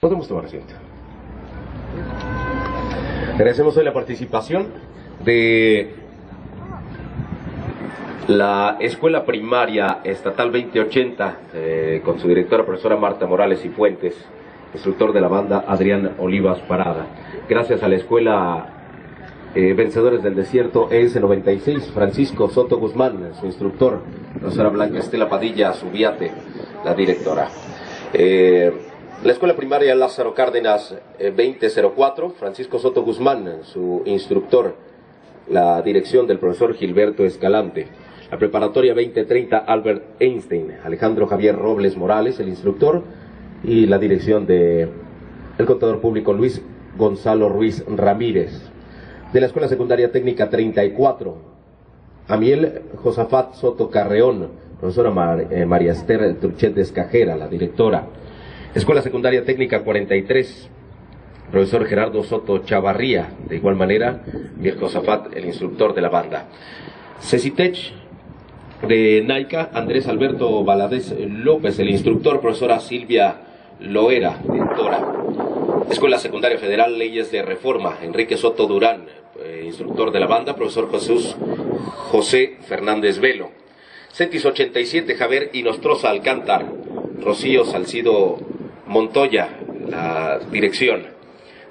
Podemos tomar asiento. Agradecemos hoy la participación de la Escuela Primaria Estatal 2080 eh, con su directora profesora Marta Morales y Fuentes, instructor de la banda Adrián Olivas Parada. Gracias a la Escuela eh, Vencedores del Desierto ES96, Francisco Soto Guzmán, su instructor, profesora Blanca Estela Padilla Subiate, la directora. Eh, la Escuela Primaria Lázaro Cárdenas 2004, Francisco Soto Guzmán, su instructor, la dirección del profesor Gilberto Escalante. La Preparatoria 2030 Albert Einstein, Alejandro Javier Robles Morales, el instructor, y la dirección de el contador público Luis Gonzalo Ruiz Ramírez. De la Escuela Secundaria Técnica 34, Amiel Josafat Soto Carreón, profesora eh, María Esther Truchet Escajera, la directora. Escuela Secundaria Técnica 43, profesor Gerardo Soto Chavarría, de igual manera, Amiel Josafat, el instructor de la banda. Cecitech de NAICA, Andrés Alberto Valadez López, el instructor, profesora Silvia Loera, directora. Escuela Secundaria Federal, Leyes de Reforma, Enrique Soto Durán, eh, instructor de la banda, profesor Jesús José Fernández Velo. CETIS 87, Javier Inostroza Alcántar, Rocío Salcido Montoya, la dirección.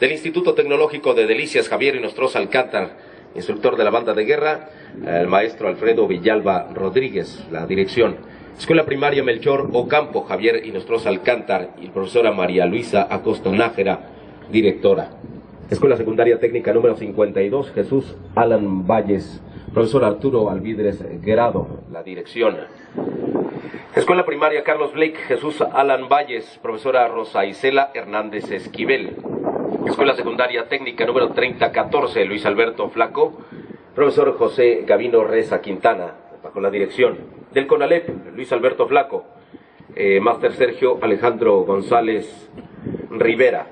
Del Instituto Tecnológico de Delicias, Javier Inostroza Alcántar, instructor de la banda de guerra, el maestro Alfredo Villalba Rodríguez, la dirección. Escuela Primaria Melchor Ocampo, Javier Inostroza Alcántar y profesora María Luisa Acosta Nájera, directora. Escuela Secundaria Técnica número 52, Jesús Alan Valles, profesor Arturo Alvidres Grado, la dirección. Escuela Primaria Carlos Blake, Jesús Alan Valles, profesora Rosa Isela Hernández Esquivel. Escuela Secundaria Técnica número 3014, Luis Alberto Flaco, profesor José Gavino Reza Quintana, bajo la dirección del CONALEP, Luis Alberto Flaco, eh, Máster Sergio Alejandro González Rivera,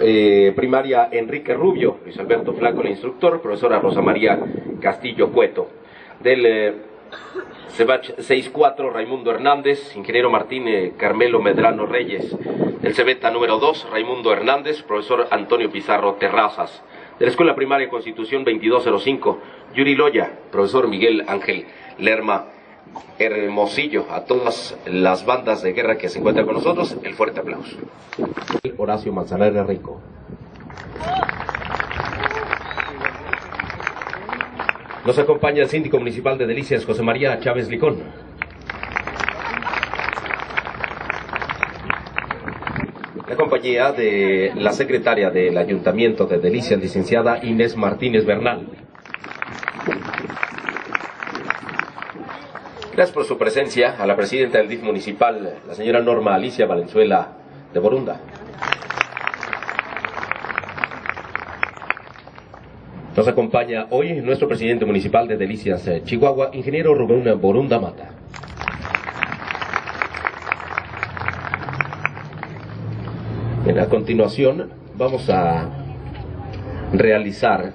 eh, primaria Enrique Rubio, Luis Alberto Flaco, el instructor, profesora Rosa María Castillo Cueto, del eh, 64 Raimundo Hernández, ingeniero Martín Carmelo Medrano Reyes, del Cebeta número 2 Raimundo Hernández, profesor Antonio Pizarro Terrazas, de la Escuela Primaria Constitución 2205 Yuri Loya, profesor Miguel Ángel Lerma Hermosillo, a todas las bandas de guerra que se encuentran con nosotros, el fuerte aplauso. Horacio Manzanares Rico. Nos acompaña el síndico municipal de Delicias, José María Chávez Licón. La compañía de la secretaria del Ayuntamiento de Delicias, licenciada Inés Martínez Bernal. Gracias por su presencia a la presidenta del DIF municipal, la señora Norma Alicia Valenzuela de Borunda. Nos acompaña hoy nuestro presidente municipal de Delicias, eh, Chihuahua, ingeniero Rubén Borunda Mata. a continuación vamos a realizar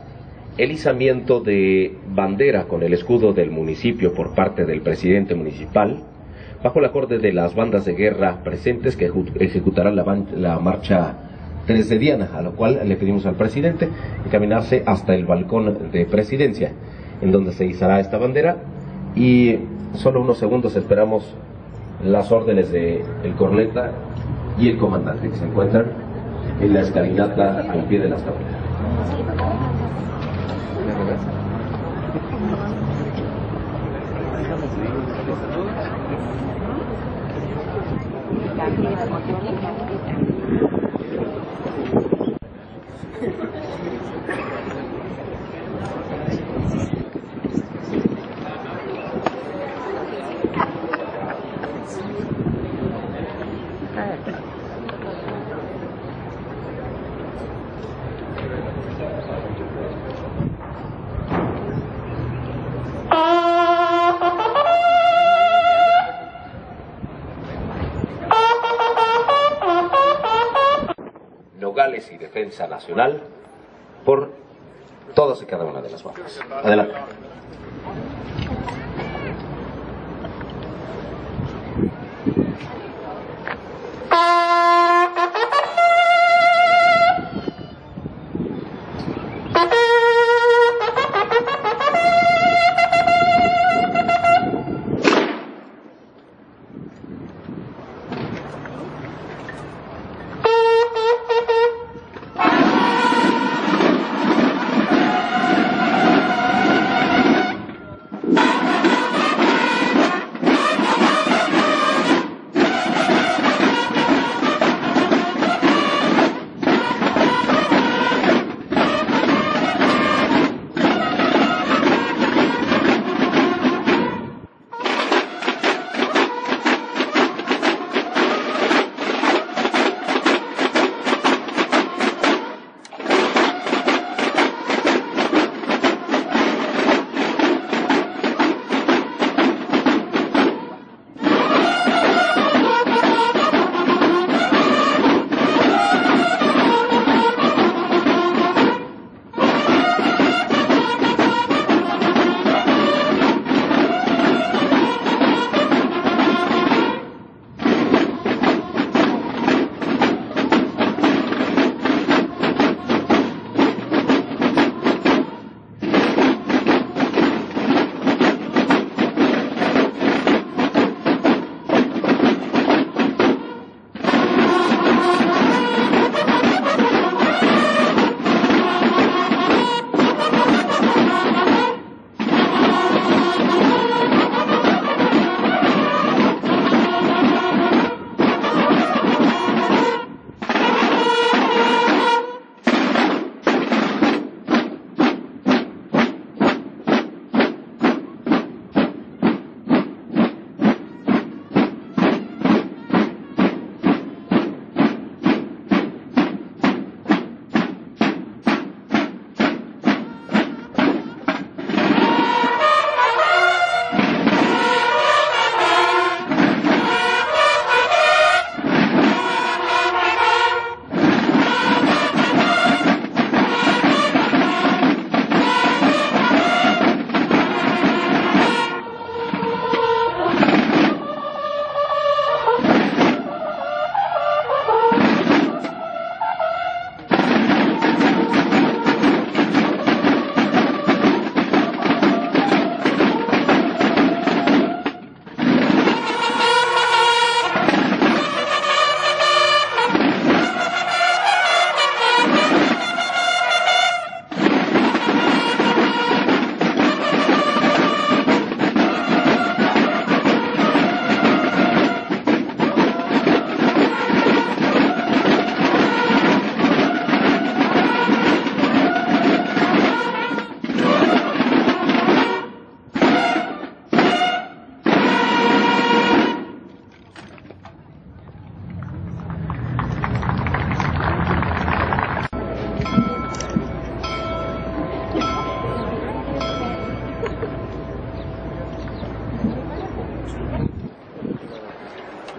el izamiento de bandera con el escudo del municipio por parte del presidente municipal, bajo el acorde de las bandas de guerra presentes que ejecutarán la marcha 3 de Diana, a lo cual le pedimos al presidente encaminarse hasta el balcón de presidencia, en donde se izará esta bandera y solo unos segundos esperamos las órdenes el corneta y el comandante que se encuentran en la escalinata al pie de las tablas. y Nacional por todas y cada una de las bandas. Adelante.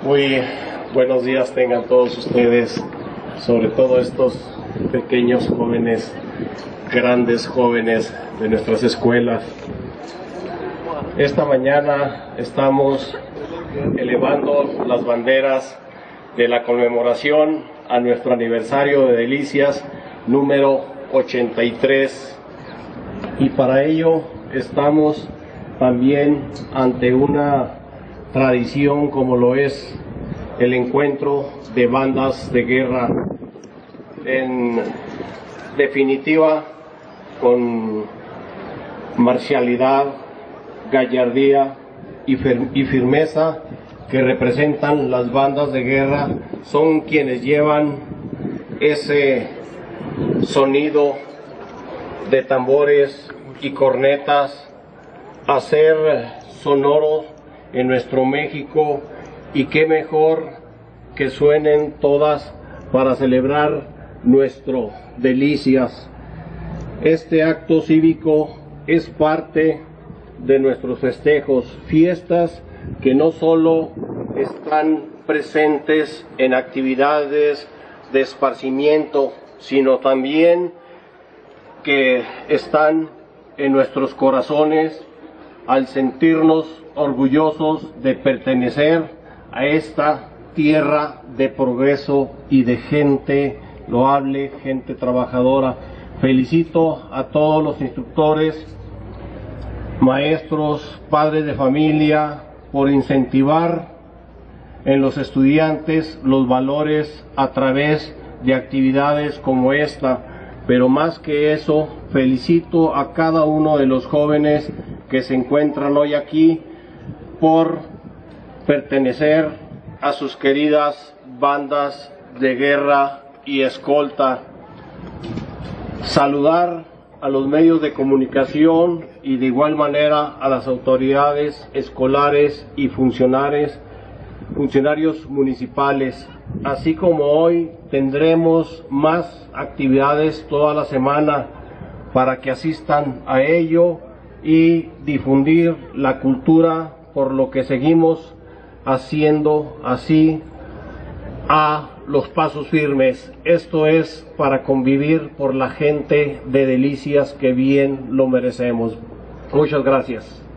Muy buenos días tengan todos ustedes, sobre todo estos pequeños jóvenes, grandes jóvenes de nuestras escuelas. Esta mañana estamos elevando las banderas de la conmemoración a nuestro aniversario de Delicias número 83 y para ello estamos también ante una tradición como lo es el encuentro de bandas de guerra. En definitiva, con marcialidad, gallardía y, firmeza que representan las bandas de guerra, son quienes llevan ese sonido de tambores y cornetas a ser sonoro en nuestro México y qué mejor que suenen todas para celebrar nuestro delicias. Este acto cívico es parte de nuestros festejos, fiestas que no solo están presentes en actividades de esparcimiento, sino también que están en nuestros corazones al sentirnos orgullosos de pertenecer a esta tierra de progreso y de gente loable, gente trabajadora. Felicito a todos los instructores, maestros, padres de familia, por incentivar en los estudiantes los valores a través de actividades como esta. Pero más que eso, felicito a cada uno de los jóvenes que se encuentran hoy aquí por pertenecer a sus queridas bandas de guerra y escolta. Saludar a los medios de comunicación y de igual manera a las autoridades escolares y funcionarios, funcionarios municipales. Así como hoy tendremos más actividades toda la semana para que asistan a ello y difundir la cultura por lo que seguimos haciendo así a los pasos firmes. Esto es para convivir por la gente de Delicias que bien lo merecemos. Muchas gracias.